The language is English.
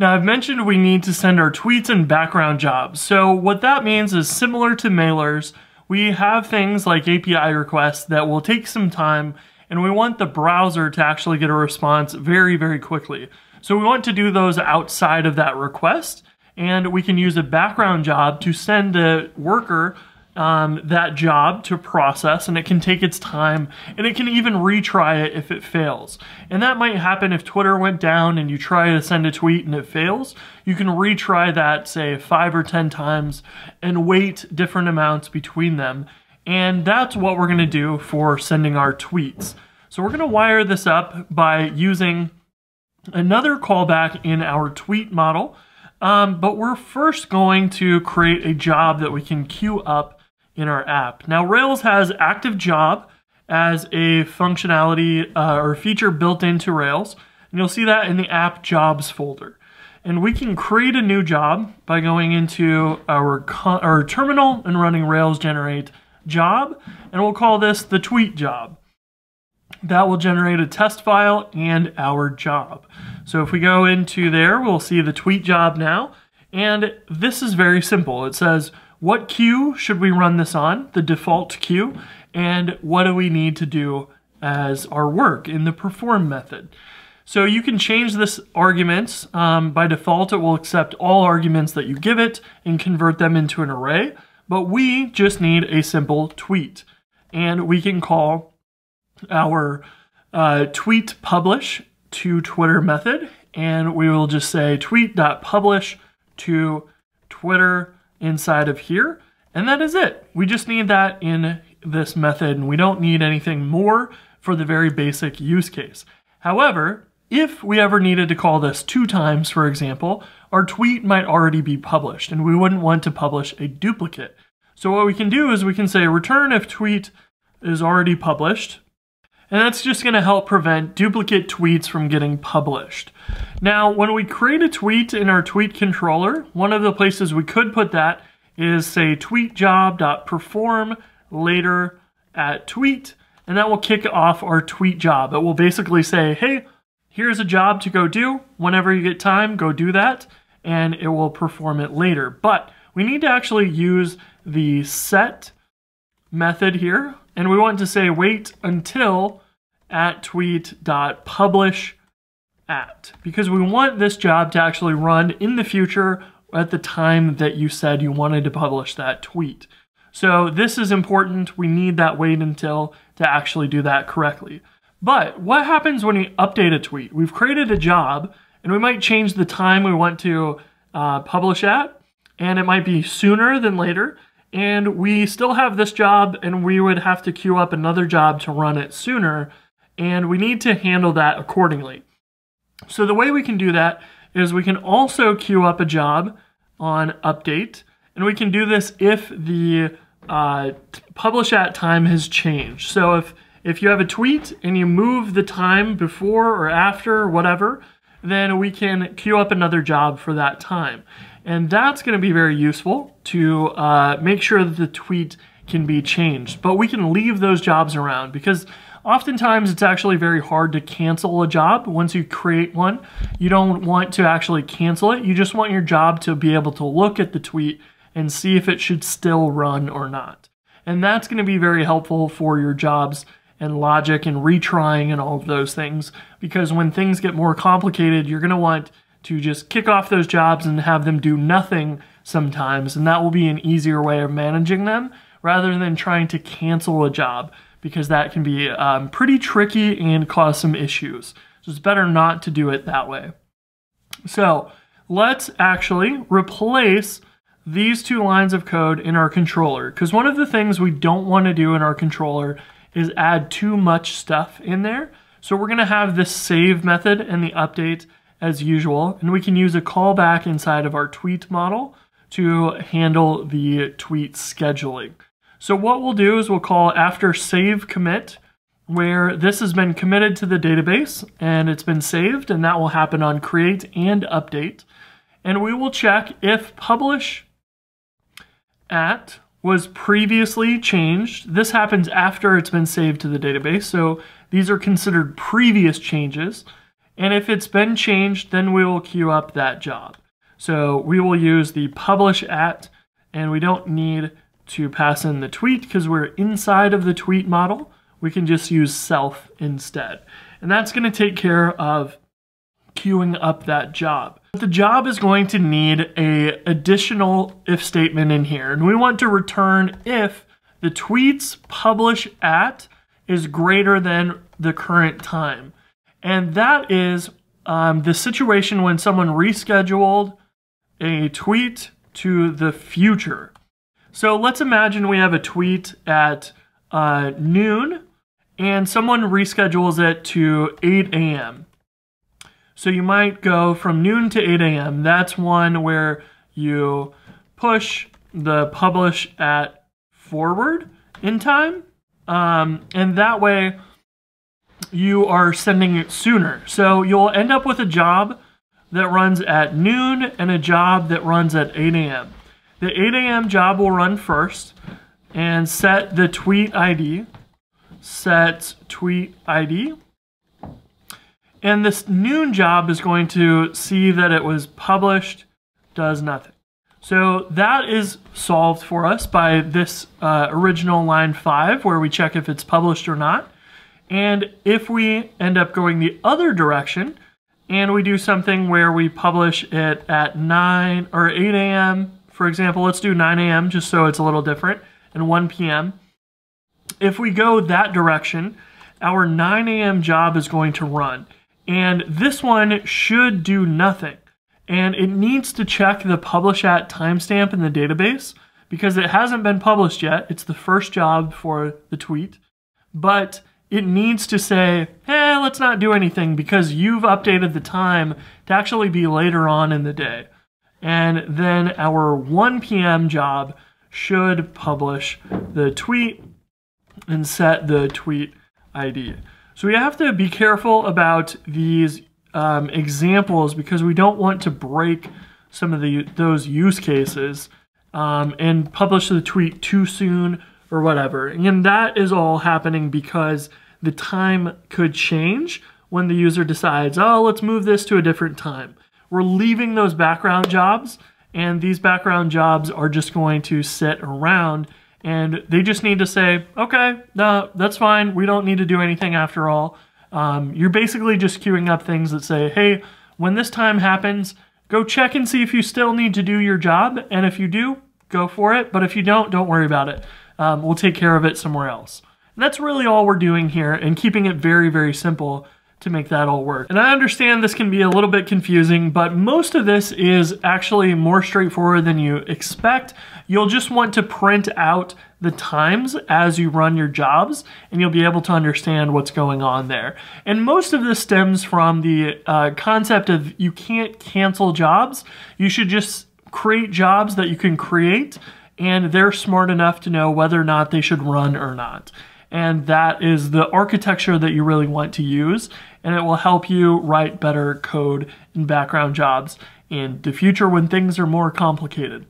Now I've mentioned we need to send our tweets and background jobs. So what that means is similar to mailers, we have things like API requests that will take some time and we want the browser to actually get a response very, very quickly. So we want to do those outside of that request and we can use a background job to send the worker um, that job to process and it can take its time and it can even retry it if it fails. And that might happen if Twitter went down and you try to send a tweet and it fails. You can retry that, say, five or 10 times and wait different amounts between them. And that's what we're going to do for sending our tweets. So we're going to wire this up by using another callback in our tweet model. Um, but we're first going to create a job that we can queue up in our app. Now Rails has active job as a functionality uh, or feature built into Rails. And you'll see that in the app jobs folder. And we can create a new job by going into our, our terminal and running Rails generate job. And we'll call this the tweet job. That will generate a test file and our job. So if we go into there, we'll see the tweet job now. And this is very simple. It says, what queue should we run this on, the default queue, and what do we need to do as our work in the perform method. So you can change this arguments. Um, by default, it will accept all arguments that you give it and convert them into an array, but we just need a simple tweet. And we can call our uh, tweet publish to Twitter method, and we will just say tweet.publish to Twitter inside of here. And that is it. We just need that in this method and we don't need anything more for the very basic use case. However, if we ever needed to call this two times, for example, our tweet might already be published and we wouldn't want to publish a duplicate. So what we can do is we can say return if tweet is already published and that's just going to help prevent duplicate tweets from getting published. Now, when we create a tweet in our tweet controller, one of the places we could put that is say tweetjob.perform later at tweet, and that will kick off our tweet job. It will basically say, hey, here's a job to go do. Whenever you get time, go do that, and it will perform it later. But we need to actually use the set method here and we want to say wait until at tweet.publish at because we want this job to actually run in the future at the time that you said you wanted to publish that tweet. So this is important. We need that wait until to actually do that correctly. But what happens when we update a tweet? We've created a job and we might change the time we want to uh, publish at and it might be sooner than later and we still have this job and we would have to queue up another job to run it sooner and we need to handle that accordingly. So the way we can do that is we can also queue up a job on update and we can do this if the uh, publish at time has changed. So if, if you have a tweet and you move the time before or after whatever, then we can queue up another job for that time. And that's going to be very useful to uh, make sure that the tweet can be changed. But we can leave those jobs around because oftentimes it's actually very hard to cancel a job once you create one. You don't want to actually cancel it. You just want your job to be able to look at the tweet and see if it should still run or not. And that's going to be very helpful for your jobs and logic and retrying and all of those things because when things get more complicated, you're going to want to just kick off those jobs and have them do nothing sometimes. And that will be an easier way of managing them rather than trying to cancel a job because that can be um, pretty tricky and cause some issues. So it's better not to do it that way. So let's actually replace these two lines of code in our controller because one of the things we don't want to do in our controller is add too much stuff in there. So we're going to have this save method and the update as usual, and we can use a callback inside of our tweet model to handle the tweet scheduling. So what we'll do is we'll call after save commit, where this has been committed to the database and it's been saved, and that will happen on create and update. And we will check if publish at was previously changed. This happens after it's been saved to the database, so these are considered previous changes. And if it's been changed, then we will queue up that job. So we will use the publish at, and we don't need to pass in the tweet because we're inside of the tweet model. We can just use self instead. And that's going to take care of queuing up that job. But the job is going to need a additional if statement in here. And we want to return if the tweets publish at is greater than the current time. And that is um, the situation when someone rescheduled a tweet to the future. So let's imagine we have a tweet at uh, noon and someone reschedules it to 8 a.m. So you might go from noon to 8 a.m. That's one where you push the publish at forward in time. Um, and that way you are sending it sooner. So you'll end up with a job that runs at noon and a job that runs at 8 a.m. The 8 a.m. job will run first and set the tweet ID. Set tweet ID. And this noon job is going to see that it was published, does nothing. So that is solved for us by this uh, original line 5 where we check if it's published or not. And if we end up going the other direction and we do something where we publish it at 9 or 8 a.m., for example, let's do 9 a.m. just so it's a little different, and 1 p.m. If we go that direction, our 9 a.m. job is going to run. And this one should do nothing. And it needs to check the publish at timestamp in the database because it hasn't been published yet. It's the first job for the tweet. But it needs to say, hey, let's not do anything because you've updated the time to actually be later on in the day. And then our 1 p.m. job should publish the tweet and set the tweet ID. So we have to be careful about these um, examples because we don't want to break some of the those use cases um, and publish the tweet too soon or whatever. And that is all happening because the time could change when the user decides, oh, let's move this to a different time. We're leaving those background jobs, and these background jobs are just going to sit around and they just need to say, okay, no, that's fine. We don't need to do anything after all. Um, you're basically just queuing up things that say, hey, when this time happens, go check and see if you still need to do your job. And if you do, go for it. But if you don't, don't worry about it um, we'll take care of it somewhere else. And that's really all we're doing here and keeping it very, very simple to make that all work. And I understand this can be a little bit confusing, but most of this is actually more straightforward than you expect. You'll just want to print out the times as you run your jobs, and you'll be able to understand what's going on there. And most of this stems from the uh, concept of you can't cancel jobs. You should just create jobs that you can create and they're smart enough to know whether or not they should run or not. And that is the architecture that you really want to use, and it will help you write better code in background jobs in the future when things are more complicated.